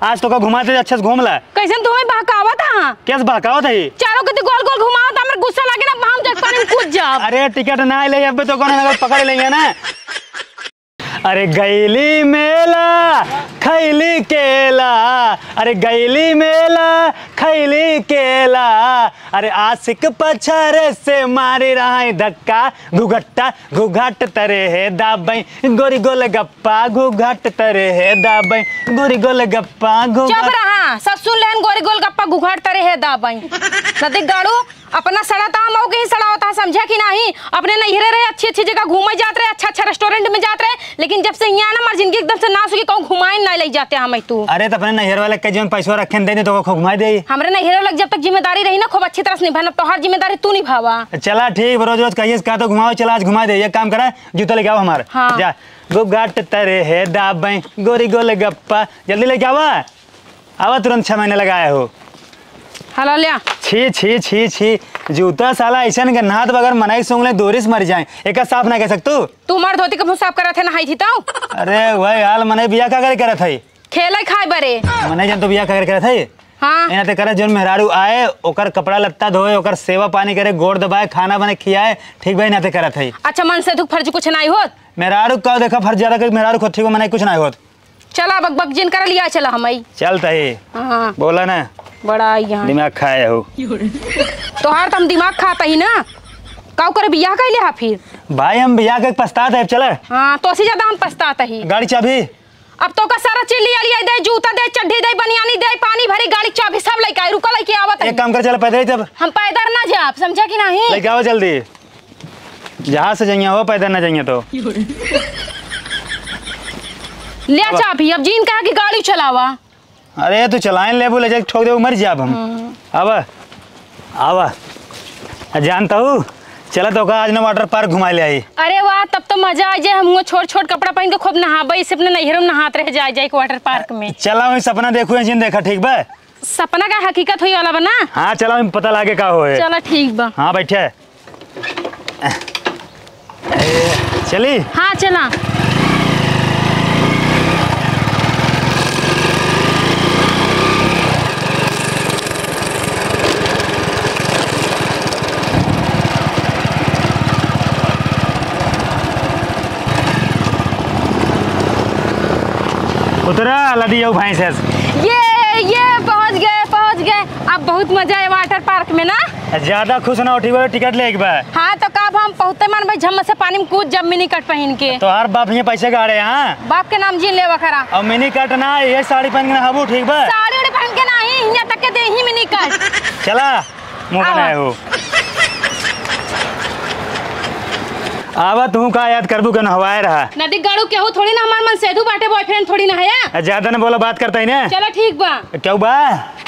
आज तो का घुमाते अच्छे से घूम ला। कैसे तुम्हें बहकावत हाँ? कैसे बहकावत है चारों कति गोल गोल घुमावत तो हमर गुस्सा लगे ना हम देख पानी कूद जाब अरे टिकट ना ले अब तो कौन पकड़ लेंगे ना। अरे गैली मेला। खैली केला, अरे गैली मेला, खैली केला। अरे आशिक पछारे से मारी रहा धक्का, घुघट्टा, घुघट तरे है दाबई गोरी गोल गप्पा, घुघट तरे है दाबई गोरी गोल गप्पा, घुघट सब सुन लेन, गोरी गोल गप्पा, घुघाट तरे है दाबाई नदी गाड़ू, अपना सड़ा ता मऊ ही सड़ा होता है समझा कि नहीं? अपने नैहरे रहे अच्छी अच्छी जगह घूमे जाते रहे अच्छा अच्छा रेस्टोरेंट में जाते रहे, लेकिन जब से यहाँ ना, हमारी ज़िंदगी एकदम से नाश होगी कहूँ घुमाए ना ले जाते हम तू। अरे तो अपने नहर वाले के जो पैसा रखे दे तो को घुमा दे। हमरे नहर वाले जब तक ज़िम्मेदारी रही ना खूब अच्छी तरह से निभाना तो हर ज़िम्मेदारी तू निभावा। चला ठीक रोज रोज कहिए का तो घुमाओ चला आज घुमा दे। ये काम करा जूता लेके आओ हमारे। हाँ। जा। गुगाट तरे है दाबे गोरी गोले गप्पा। जल्दी लेके आवा। आवा तुरंत छह महीने लगाया हो। हला लिया। छी छी छी छी। जूता साला ऐसा के नाथ बगैर मनाई सूंघ ले दोरिस मर जाए। एक साफ़ ना कह सकतू? तू मार धोती के मुँह साफ़ करा थे नहाई थी तो? अरे वही हाल मने बिया का करे करत है? खेले खाए बरे। मने जन तो बिया का करे करत है? हाँ। यहाँ ते करे जोन मेहरारू आए ओकर कपड़ा लत्ता धोए ओकर सेवा पानी करे गोड़ दबाए खाना बने खियाए ठीक भाई ना ते करत है। अच्छा मन से दुख फ़र्ज़ कुछ नहीं होत? मेहरारू का देखा फ़र्ज़ ज़्यादा कि मेहरारू खुद ठीक मने कुछ ना होत। चला बक बक जिन कर लिया चला हम चलता है। हाँ। बोला ना बड़ा यहाँ। दिमाग खाए हो। तोहार तो हम दिमाग खाता ही ना। काउ करे बियाह कैले हा फिर? भाई हम बिया के पछतात है चले। हाँ तो से ज़्यादा हम पछताता ही। गाड़ी चाबी अब तो का सारा चीज़ लिया लिया दे जूता दे चड्ढी दे बनियानी दे पानी भरी गाड़ी चाबी सब लेके आई रुका लेके आवत एक काम कर चल पैदल तब हम पैदल ना जाब समझा कि नहीं? लेके आओ जल्दी। जहाँ से जाइए हो पैदल ना जाइए तो। ले चाबी अब जीन कहा कि गाड़ी चलावा? अरे तू चलाए ले बोले जाके ठोक दे मर जाब हम। अब आवा जानता हूँ। चला तो का आज ना वाटर पार्क घुमा ले आई। अरे वाह तब तो मज़ा आ जाए हम छोट छोट कपड़ा पहन के खूब नहाबे इसे अपने नैहरों में नहात रह जाए जाए वाटर पार्क में। चला वही सपना देखू जिन देखा ठीक बा? सपना का हकीकत हुई वाला बना? हाँ चला वही पता लागे का हो चला ठीक बा। हाँ बैठे। चली। हाँ चला। उतरा लदी जाऊ भैंस है ये ये पहुँच गए पहुँच गए। अब बहुत मज़ा है वाटर पार्क में ना। ज़्यादा खुश ना उठी टिकट ले एक बार। हाँ तो कब हम पहुँचते मान भाई झम्म से पानी में कूद जब मिनी कट पहन के। तो हर बाप ये पैसे गाड़े हाँ? बाप के नाम जीन ले वखरा और मिनी कट ना ये साड़ी पहन के हबू ठीक बा? साड़ी पहन के नहीं यहाँ तक के दे ही मिनी कट। चला। बनाए हो आवा तू का याद करबू के हवाए रहा। नदी गाड़ू केहू थोड़ी ना हमार मन सेधु बाटे बॉयफ्रेंड थोड़ी ना है ज़्यादा न बोला बात करता ही ना? चलो ठीक बा। क्यों बा?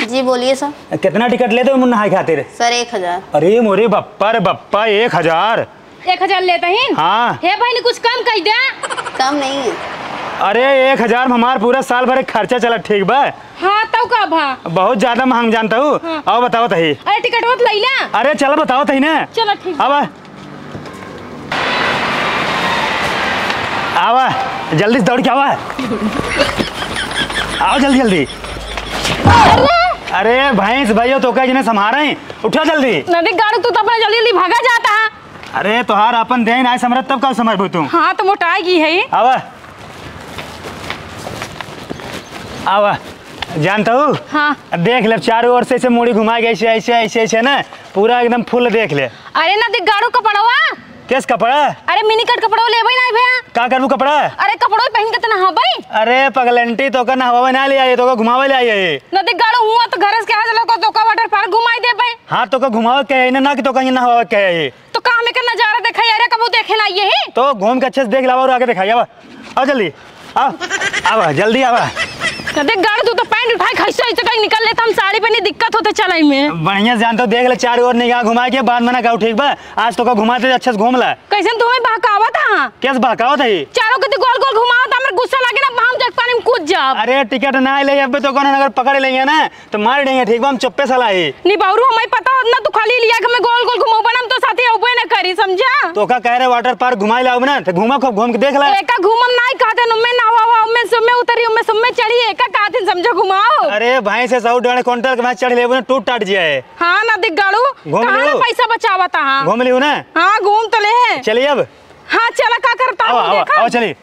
जी बोलिए सर। कितना टिकट ले दो मुन्ना हाई खातिर? सर एक हज़ार। अरे मोरे बप्पा रे बप्पा एक हज़ार। एक हज़ार लेते ही? हाँ। हे भाई ने कुछ कम कह दे। कम नहीं है। अरे एक हज़ार में हमार पूरा साल भर खर्चा चला ठीक बा? हाँ तब का भा बहुत ज़्यादा महंग जानता हूँ। हाँ। आओ बताओ तही। अरे टिकट मत ला। अरे चलो बताओ तही ना। चलो ठीक। आवा। आवा जल्दी से दौड़ के आवा। आओ जल्दी जल्दी। अरे भैंस भाइयों तो कह जिन्हें संभारे हैं? उठा जल्दी। नदी गाड़ू तू तो अपना जल्दी जल्दी भागा जाता है? अरे तोहार अपन देन आए समरत तब कब समझ तुम हाँ तो मोटाएगी है? आवा। आवा। जानता हूँ? हाँ। देख ले चारों ओर से ऐसे मुड़ी घुमा के ऐसे ऐसे ऐसे ऐसे ना? पूरा एकदम फुल देख ले। अरे नदी गाड़ू कपड़वा किस कपड़ा? अरे मिनी कट कपड़ो ले भाई नहीं भैया। का करबू कपड़ा? अरे कपड़ो पहन के तो ना भाई अरे पगलंटी तो का नहवा ना ले आई तो का घुमावे ले आई नदी गाड़ू हुआ तो घर से कहा चलो को तो का वाटर पार्क घुमाई दे भाई हाँ तो का घुमावे के है ना कि तो कहीं नहवा के है। तो का हमें का नज़ारा देखा यार कबू देखे ना ये तो घूम के अच्छे से देख लावा और आगे दिखाई आवा आओ जल्दी। आओ आवा जल्दी आवा नदी गाड़ू तू तो पैंट उठाए खैसे ऐसे कहीं निकल लेता हम साड़ी पहनी दिक्कत होते चलाई में। बढ़िया से जानते हो देख ले चारों ओर निगाह घुमा के बाद मना कहू ठीक बा आज तो का घुमाते अच्छे से घूम ला। कैसे तुम्हें बहकावत हाँ? कैसे बहकावत है चारों कति गोल गोल घुमाओ तो हमारे गुस्सा लगे ना हम देख पानी में कूद जाब अरे टिकट ना ले अब तो कौन अगर पकड़ लेंगे ना तो मार देंगे ठीक बा हम चुप्पे सला ही। निबारू हमें पता होत ना तू खाली लिया कि मैं गोल गोल घुमाऊ बनम तो साथी अबे ना करी समझा? तो का कह रहे वाटर पार्क घुमाई लाओ ना तो घुमा खूब घूम के देख ला। एका घूमम नहीं कहते ना हवा हवा में सुमे उतरी में सुमे चढ़ी देखा कहा दिन समझो घुमाओ। अरे भाई से सौ डेढ़ क्विंटल के मैं चढ़ ले टूट टाट जाए हाँ। नदी गाड़ू घूम कहाँ ना पैसा बचावा था हाँ। घूम लियो ना? हाँ घूम तो ले। चलिए अब। हाँ चला का करता हूँ देखा। आओ चलिए।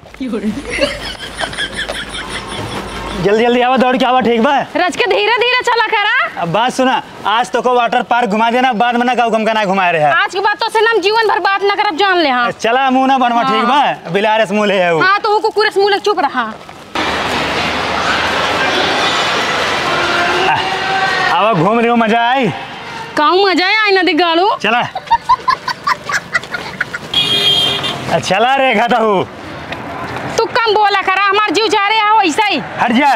जल्दी जल्दी आवा दौड़ के आवा ठीक बा? रज के धीरे धीरे चला करा अब बात सुना आज तो को वाटर पार्क घुमा देना बाद में ना कहू हम ना घुमाए रहे आज की बातों से ना हम जीवन भर बात न करब जान ले हाँ। चला मुँह ना बनवा ठीक बा? बिलारस मुँह ले है हाँ तो वो कुकुर से मुँह लग चुप रहा। आवा घूम लियो मज़ा आई? काऊ मज़ा आई नदी गाड़ू चला। चला रे खाता हूँ। तू कम बोला करा हमार जीव जा रहे हो ऐसा ही। हट जा।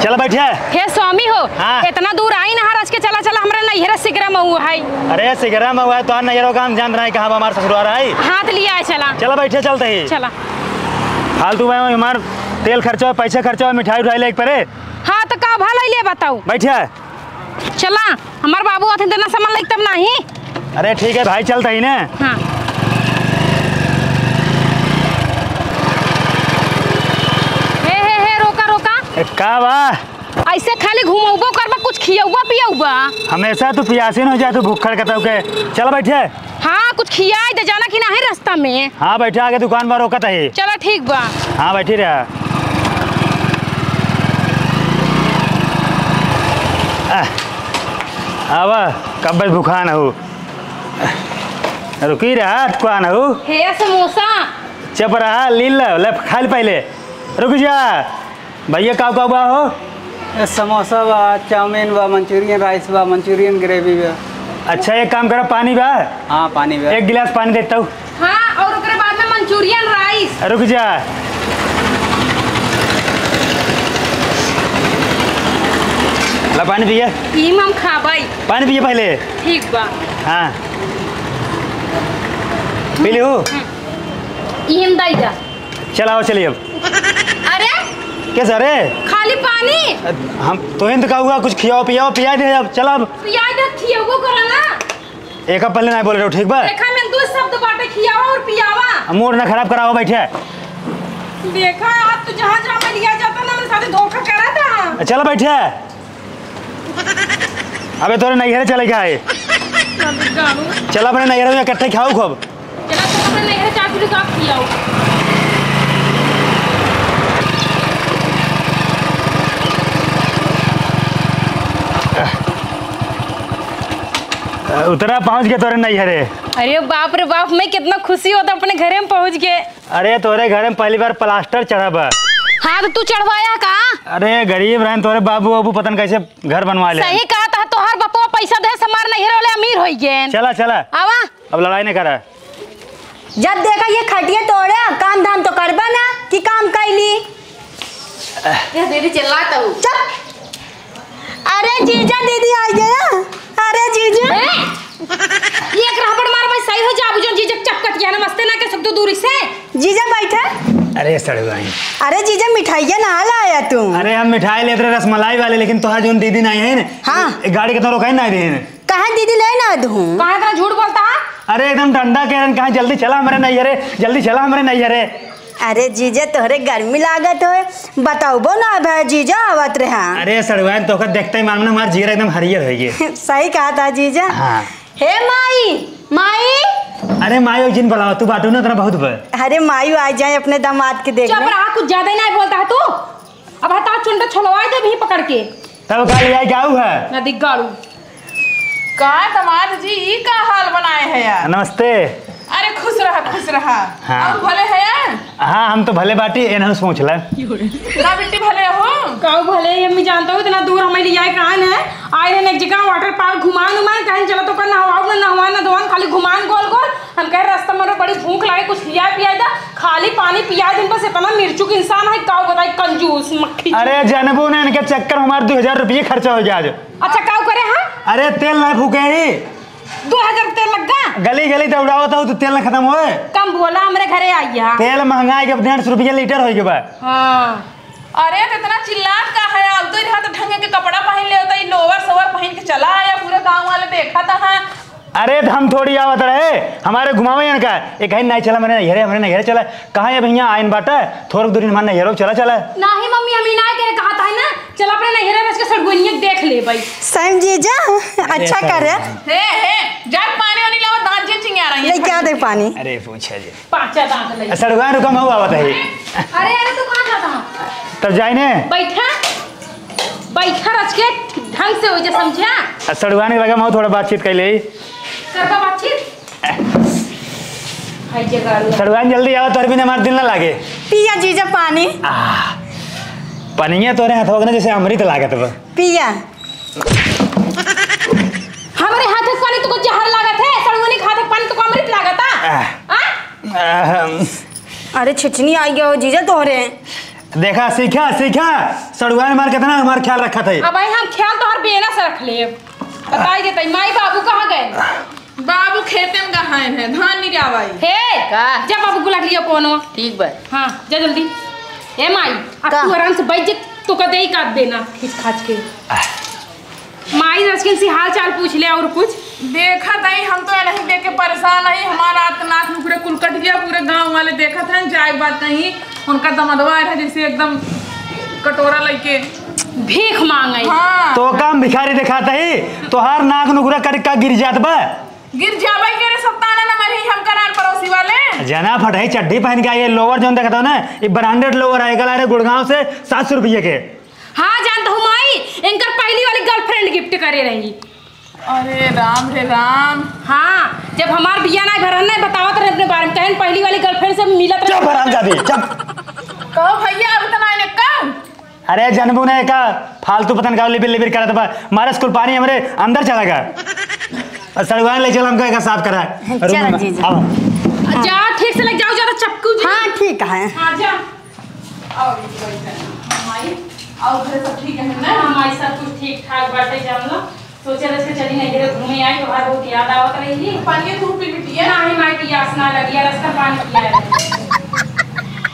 चल बैठे। हे स्वामी हो हाँ। इतना दूर आई ना रज के चला चला हमरा नैहरा सिगरा में हुआ है। अरे सिगरा में हुआ है तो नहीं ये काम जान रहा है कहाँ हमारे ससुराल है? हाथ लिया है चला। चलो बैठे चलते ही। चला। फालतू में हमार तेल खर्चा हो पैसे खर्चा मिठाई उठाई ले परे। हाँ तो का भला ले बताऊ बैठे चला हमार बाबू आते देना सामान लग तब नहीं? अरे ठीक है भाई चलते ही ना। हाँ। हे हे हे रोका रोका। का बा? ऐसे खाली घुमौबो करबा कुछ खियौबा पियौबा? हमेशा तू पियासी न हो जाए तू भूखड़ के तब के। चल बैठे हाँ कुछ खियाई दे जाना कि नहीं रास्ता में? हाँ बैठे आगे दुकान पर रोकत है चला ठीक बा। हाँ बैठी रहा। अब कब बज भूखा हो रुकी रहा को न हो? हे समोसा चप रहा लील ले खाल पहले। रुक जा। भैया का का बा हो? समोसा बा चाउमीन बा मंचूरियन राइस बा मंचूरियन ग्रेवी बा। अच्छा एक काम करो पानी बा। हाँ पानी बा। एक गिलास पानी देता हूँ हाँ और ओकरे बाद में मंचूरियन राइस। रुक जा। ला पानी पिए। ई हम खाबाई पानी पिए पहले। ठीक बा। हाँ। पी ली हो। ई दाई जा। चलाओ चलिए अब। अरे! कैसे अरे खाली पानी? हम तो हिंद का हुआ कुछ खियाओ पियाओ पिया दे अब। चला अब। पियाई दे खियौबो करा ना एक अब पहले नहीं बोल रहे हो ठीक बा? देखा मैं दो शब्द बाटे खियावा और पियावा। मूड ना खराब कराओ बैठे। देखा आज तो जहाँ जहाँ मैं लिया जाता ना मेरे साथ धोखा करा था। चलो बैठे। अबे तोरे नैहरे चले गया है? चल अपने नैहरे में इकट्ठे खाओ खूब। का उतरा पहुँच गए तोरे नैहरे। अरे बाप रे बाप मैं कितना खुशी होता अपने घरे में पहुँच गए। अरे तोरे घर में पहली बार प्लास्टर चढ़ा हाँ तो तू चढ़वाया का अरे गरीब रहन तोरे बाबू बाबू पतन कैसे घर बनवा ले। सही कहा था तोहर बपुआ पैसा दे समार नहरे वाले अमीर हो गए चला चला। आवा। अब लड़ाई नहीं करा। जब देखा ये खटिया तोड़े काम धाम तो करबा ना कि काम कैली? दीदी चिल्लाता हूँ। चुप। अरे जीजा दीदी आ गया। अरे जीजा। एक रावण मार भाई सही हो जा बुझो जीजक चपकत गया नमस्ते ना कर सकते दूरी से। जीजा बैठा? अरे सड़े भाई। अरे जीजा मिठाइया ना लाया तुम। अरे हम मिठाई लेते रहे रसमलाई वाले लेकिन तोहार जो दीदी नहीं है। ना हाँ। गाड़ी के तो रोकाई नहीं दे कहाँ दीदी ले ना दूँ? कहाँ इतना झूठ बोलता है? अरे एकदम डंडा कह रहे कहा जल्दी चला हमारे नैहरे जल्दी चला हमारे नैहरे अरे जीजा तोहरे गर्मी लागत हो बताओ ना भाई जीजा आवत रहा। अरे सड़वाइन तो देखते ही मालूम ना हमारा जीरा एकदम हरियर है ये। सही कहा था जीजा। हाँ। हे माई माई। अरे मायो जिन बुलाओ तू बाटू ना तेरा बहुत बड़ अरे माई आ जाए अपने दामाद के देख चुप रहा कुछ ज़्यादा ही नहीं बोलता है तू। अब हटा चुंडा छलवाए दे भी पकड़ के। तब का ले क्या हुआ ना दिख गाड़ू। का दामाद जी ई का हाल बनाए है यार। नमस्ते। रहा खुश रहा। हाँ। अब भले है यार हाँ हम तो भले बाटी एनहु सोच ला। ना बेटी भले हो। काऊ भले ये मैं जानता हूँ इतना दूर हमें लिया है कहाँ है? आए रहने एक जगह वाटर पार्क घुमान उमान कहीं चलो तो कर नहवाओ ना नहवान ना धोवान खाली घुमान गोल गोल। हम कह रास्ता में बड़ी भूख लगे कुछ लिया पिया था खाली पानी पिया दिन बस इतना मिर्चुक इंसान है काऊ बताई कंजूस मक्खी। अरे जनबू ने इनके चक्कर हमारे दो हज़ार रुपये खर्चा हो गया आज। अच्छा काऊ करे हाँ? अरे तेल ना फूके ही। दो हज़ार तेल लग गा गली गली तो हो तो तेल ना खत्म हो कम बोला हमारे घरे आई है। तेल महँगाई के डेढ़ सौ रुपया लीटर हो गया हाँ। अरे तो इतना चिल्लात का है अब तो तो ढंग के कपड़ा पहन ले होता लोवर सोवर पहन के चला आया पूरे गाँव वाले देखा था हाँ। अरे हम थोड़ी आवत रहे। हमारे घुमावे यहाँ का एक कहीं नहीं चला मैंने नहरे हमने नहरे चला। कहाँ है भैया आइन बाटा? थोड़ा दूरी हमारे नहरों चला चला। नाही मम्मी अमी ना के कहा था ना? चल अपने नहिरा रच के सड़गुनिया देख ले भाई। सही जीजा अच्छा करे हे। हे जाट पानी वानी लावा दांत जे चिंगा रही ले है क्या दे पानी? अरे पूछा जी। पांचा दांत ले। रुका मैं आवत है अरे अरे तू कहाँ जाता है तब ने। बैठा। बैठा रच के ढंग से हो जा समझा? ने लगा मैं थोड़ा बातचीत कर ली। करबा बातचीत हाय जगह सड़ुआ जल्दी आवत और भी ने हमारे दिल ना लागे। पिया जीजा पानी। पनिया तोरे हाथ होगा जैसे अमृत लागत बा। पिया। हमारे हाथ में पानी तुमको जहर लागत है सड़गुनी के हाथ में पानी तुमको अमृत लागत है। हाँ? अरे छिचनी आई गया हो जीजा तोहरे। देखा सीखा सीखा। सड़ुआ ने मार कितना हमारा ख्याल रखा था। अब भाई हम ख्याल तो हर बेना से रख लिए बताई देते माई बाबू कहाँ गए? बाबू खेते में गहायन है धान नहीं जावाई हे का? जा बाबू गुलाट लियो कोनो ठीक बा। हाँ जा जल्दी। ए माई अब तू आराम से बैठ जा तो कदे ही काट देना। खींच खाच के? माई रचकिन से हाल चाल पूछ ले और कुछ। देखा नहीं हम तो नहीं देख के परेशान नहीं हमारा रात नाक में पूरे कुल कट गया पूरे गाँव वाले देखा था जाए बात नहीं। उनका दमदवा है जैसे एकदम कटोरा लेके। भीख मांगे हाँ। तो काम भिखारी दिखाता ही तोहार नाक नुकुरा कर का गिर जात बा। गिर जाबाई के रे सप्ताह ना मरी हम करार पड़ोसी वाले जना फटाई चड्डी पहन के आई है लोअर जो देखता हो ना ये ब्रांडेड लोअर आएगा ला रहे गुड़गांव से सात सौ रुपये के। हाँ जानता हूँ माई इनकर पहली वाली गर्लफ्रेंड गिफ्ट करे रही अरे राम रे राम। हाँ जब हमार बिया ना घर ना बतावत रहे अपने बारे में कहन पहली वाली गर्लफ्रेंड से मिलत चुप रहे हराम जादी चुप। कहो भैया अब इतना इन्हें कम अरे जनबू ने का फालतू पतन का लिबिर लिबिर करा था मारे स्कूल पानी हमारे अंदर चला गया। सड़वान ले चल हमको एक साफ़ करा चल में। जीजी। आओ। जा ठीक से लग जाओ जरा चपकू जी हाँ ठीक है। हाँ जा आओ माई आओ घरे सब ठीक है ना हाँ हमारी सब कुछ ठीक ठाक बाटे जान लो सोचे रहे चली नहीं गिरे घूमे आई तो बहुत याद आवत रही। पानी धूप पी बिटिया ना ही माई पियास ना लगी रास्ता पानी पिया है।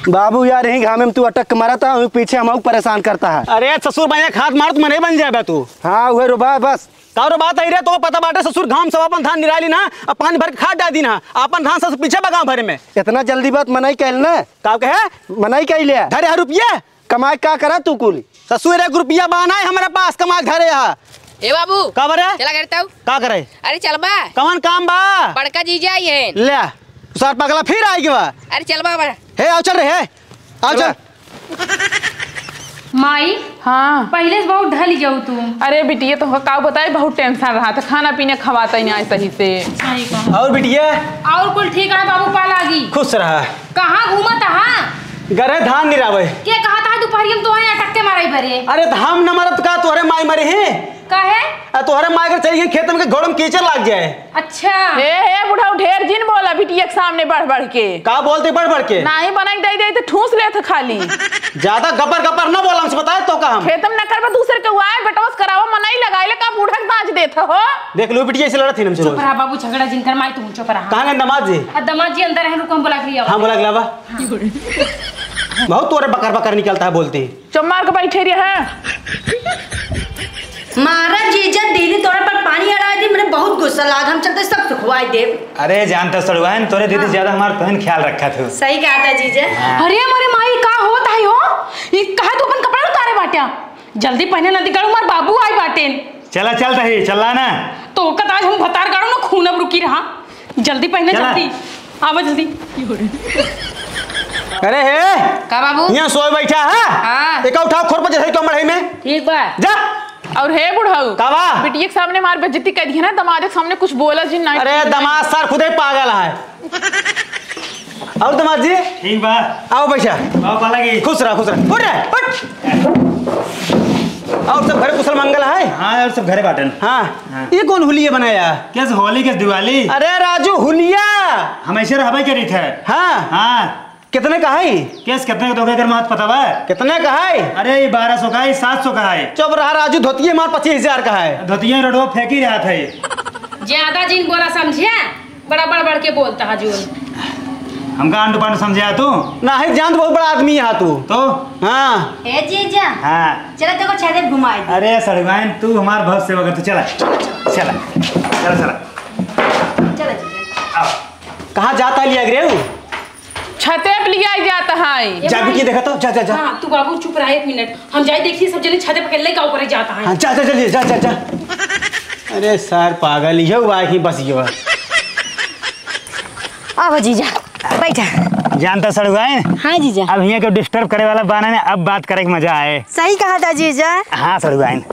बाबू यार यही घामे में तू अटक मारा था पीछे हम परेशान करता है। अरे ससुर भैया खात मार तो मने बन जाए तू। हाँ वही रुबा बस। तारो बात आई रे तो पता बाटे ससुर घाम सब अपन धान निराली ना अब पानी भर के खाद डाल दी ना अपन धान सब पीछे बगाव भरे में। इतना जल्दी बात मनाई कैल ना? का कहे? मनाई कैल लिया धरे है रुपये। कमाई का करा तू कुल? ससुर एक रुपया बना है हमारे पास कमा धरे है ए बाबू का बरे चला करता हूँ का करे? अरे चल बा। कौन काम बा? बड़का जीजा आई है ले सर पगला फिर आएगी बा। अरे चल बा हे आओ चल रे हे। आओ चल माई हाँ। पहले से बहुत ढल जाऊ तू अरे बिटिया तो का बताए बहुत टेंशन रहा था खाना पीने खवाता ही नहीं सही से। और बिटिया? और कुल ठीक है बाबू पालागी खुश रहा। कहाँ घूमत हाँ? गरे धान निरावे क्या कहा था दोपहर में तो आए अटक के मारे भरे। अरे धाम न मरत का तोरे माई मरे हैं। कहे तोहरे माई अगर चली गई खेत में के घोड़म कीचड़ लग जाए। अच्छा। हे हे बुढ़ाऊ ढेर जिन बोला बिटिया के सामने बढ़ बढ़ के। का बोलते बढ़ बढ़ के? नहीं बना के दे दे तो ठूस ले थे खाली। ज़्यादा गपर गपर ना बोला हमसे बताए तो का हम खेतम न करबा दूसरे के हुआ है बेटवा से करावा मनाई लगाइले का बूढ़ा के दांच देत हो? देख लो बिटिया ऐसे लड़त थी हमसे चुप रहा बाबू झगड़ा जिनकर माई तू चुप रहा। कहाँ गए दमाद जी दमाद जी अंदर है रुको हम बुला के लिए हाँ बोला गलावा बहुत तोरे बकर बकर निकलता है बोलती। चम्मार के बैठे रहे। हैं महाराज जी जीजा दीदी तोरा पर पानी अड़ा दी मैंने बहुत गुस्सा लाग हम चलते सब सुखवाई दे अरे जानता सड़वाइन तोरे दीदी ज़्यादा हमारा तहन ख्याल रखा था। सही कहा था जीजा। अरे हमारे माई का होत है हो ये कहा तू अपन कपड़ा उतारे बाट्या? जल्दी पहने नदी गाड़ू मार बाबू आई बाटे चला चल रही चला ना। तो ओकत आज हम भतार गाड़ू ना खून अब रुकी रहा। जल्दी पहने जल्दी। आवा जल्दी। अरे हे! का बाबू? यहाँ सोए बैठा है? हाँ। एक उठाओ खोर पर जैसे क्यों मढ़ाई में। ठीक बा। जा। और हे बुढ़ाऊ का बा? बिटिया के सामने मार बेइज्जती कर दी है ना दमाद के सामने कुछ बोला जी नहीं अरे दमाद सर खुद ही पागल है। और दमाद जी। ठीक बा। आओ बैठा। बाबा पाला की खुश रहा खुश रहा। उठ रहा उठ। और सब घर कुशल मंगल है? हाँ और सब घरे बाटन। हाँ। हाँ। ये कौन हुलिया बनाया? कैसे होली कैसे दिवाली? अरे राजू हुलिया। हम ऐसे रहबे करी थे। हाँ। हाँ। कितने का है? कैस कितने का दोगे कर महत पता बा कितने का है? अरे ये बारह सौ का है सात सौ का है। चुप रहा राजू धोतिए मार पच्चीस हज़ार का है। धोतिया रोडवा फेंक ही। रहा था ज़्यादा जिन बोला समझे? बड़ा बड़ बड़ के बोलता हजूर हमका आंडू पांडू समझाया तू? ना है जान तो बहुत बड़ा आदमी है तू। तो? हाँ। ए जीजा हाँ। चलो तेरे को दे। अरे सड़वाइन तू हमार बहुत सेवा करते चला। चला। चला चला। कहाँ जाता लिया रे छते पे लिया जाता है। जा बिटिया देखा तो। जा जा जा। हाँ तू बाबू चुप रहा एक मिनट। हम जाए देखिए सब जने छत पे ले का ऊपर जाता है। हाँ जा जा जल्दी जा जा जा। अरे सर पागल ये हुआ ही बस ये। हुआ आओ जीजा बैठा। जानता सड़ुआइन हाँ? जीजा। अब यहाँ को डिस्टर्ब करे वाला बाना ने अब बात करे के मज़ा आए। सही कहा था जीजा। हाँ सड़ुआइन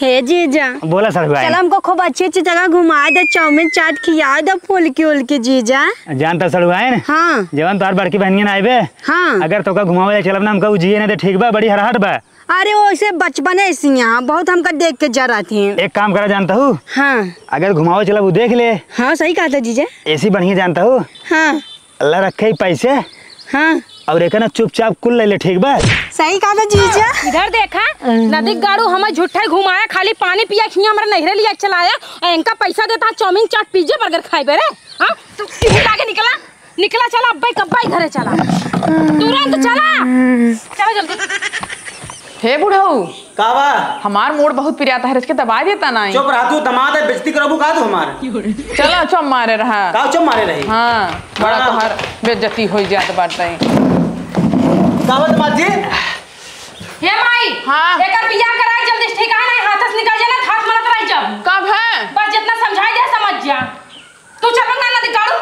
हे जीजा। बोला सड़ुआइन चल हमको खूब अच्छी अच्छी जगह घुमा दे चाउमीन चाट खिया दे फूल की उल के जीजा जानता सड़ुआइन हाँ। जवन तोहार बड़की बहनियन आइबे हाँ। अगर तोका घुमावे चलब ना हमका उजिए ना दे ठीक बा बड़ी हरहट बा। अरे वो वैसे बचपन ऐसी यहाँ। बहुत हमका देख के जा थी। एक काम करा जानता हूँ? हाँ। अगर घुमावे चला वो देख ले। हाँ सही कहा था जीजा। ऐसी बढ़िया जानता हूँ? हाँ। अल्लाह रखे पैसे। हाँ। और एक ना चुपचाप कुल ले ले ठीक बा? सही कहा था जीजा। इधर देखा नदी गाड़ू हमें झूठे घुमाया खाली पानी पिया खिया हमारे नहरे लिया चलाया और इनका पैसा देता चाउमीन चाट पिज्जा बर्गर खाए बेरे हाँ? तू टिफ़िन लाके निकला। निकला चला अब्बाई कब्बाई घरे चला। तुरंत चला। चलो जल्दी। हे बुढ़ऊ। का बा? हमार मूड बहुत पिरियाता है इसके दबा देता ना। चुप रहा तू दमाद है बेइज्जती करबू का तू हमार? चलो चुप मारे रहा। का चुप मारे रही? हाँ बड़ा हाँ। तोहर बेइज्जती हो जात बाटे का बा दमाद जी हे माई हाँ। एकर बियाह कराई जल्दी ठीक है हाथ से निकल जाना हाथ मत रह जब। कब है? बस जितना समझाई दे समझ जा। तू चल ना नदी गाड़ू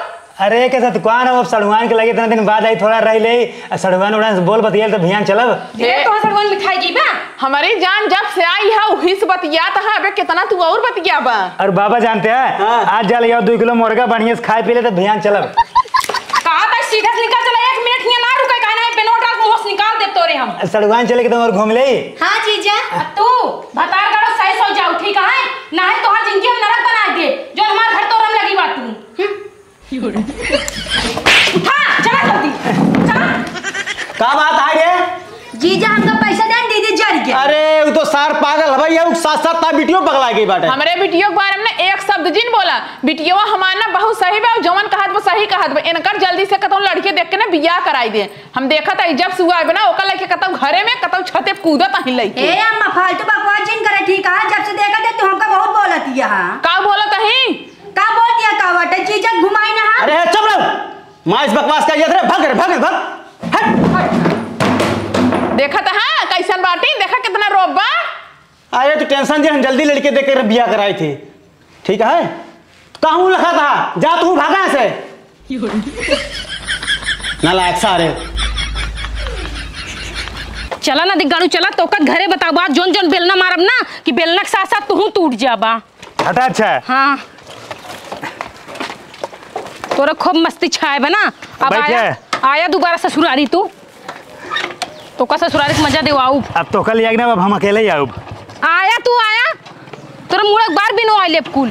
अरे कैसा दुकान अब सड़ुआन के लगे इतना दिन बाद आई थोड़ा रह ले। सड़ुआन उड़ान से बोल बतियल तो भियान चलब। ये तो सड़वन मिठाई की बा। हमारी जान जब से आई है वही से बतियात है। अबे कितना तू और बतिया बा और बाबा जानते हैं हाँ। आज जा लिया दो किलो मुर्गा बढ़िया से खाए पी ले तो भियान चलब। कहा था सीधा निकल चला एक मिनट हिया ना रुके कहना है पेनोट डाल मुँह निकाल दे तोरे हम। सड़ुआन चले के तुम और घूम ले? हाँ जीजा अब तू भतार करो सही सो जाओ ठीक है? ना है तोहर ज़िंदगी हम नरक बना दे जो हमार घर तोरम लगी बात तू। उठा चला जल्दी। चला। का बात है? रे जीजा हमका पैसा दे दीदी जर के। अरे वो तो सार पागल है भैया वो साथ साथ ता बिटियो पगला गई बाटे। हमारे बिटियो के बारे में एक शब्द जिन बोला बिटियो हमार ना बहुत सही बा जवन कहत बा सही कहत बा। इनकर जल्दी से कतौ लड़के देख के ना बियाह कराई दे। हम देखा था जब सुआ बना ओकर लड़के कतौ घरे में कतौ छते कूदत ही लई ए अम्मा फालतू बकवास जिन करे ठीक है? जब से देखा दे तू हमका बहुत बोलत यहाँ। का बोलत ही का बोल दिया का बटे? जीजा घुमाई ना अरे चुप रहो माँ इस बकवास का ये रे भाग रे भाग रे भाग। हट। देखा था हाँ? कैसन बाटी? देखा कितना रोब बा? अरे तू टेंशन दे हम जल्दी लड़के देख कर बिया कराई थी। ठीक है? कहूँ लिखा था? जा तू भागा से। नालायक सारे चला ना दिगाड़ू चला तोकत घरे बताओ बात जोन जोन बेलना मारब ना कि बेलना के साथ साथ तू टूट जाबा हटा अच्छा हाँ। तोरा खूब मस्ती छाए बा ना। अब आया जा। आया दोबारा ससुरारी तू। तो का ससुरारी के मज़ा आऊब. अब तो कल याग ना अब हम अकेले ही आऊब. आया तू आया. तोरा मुड़ एक बार भी नो आइले कुल.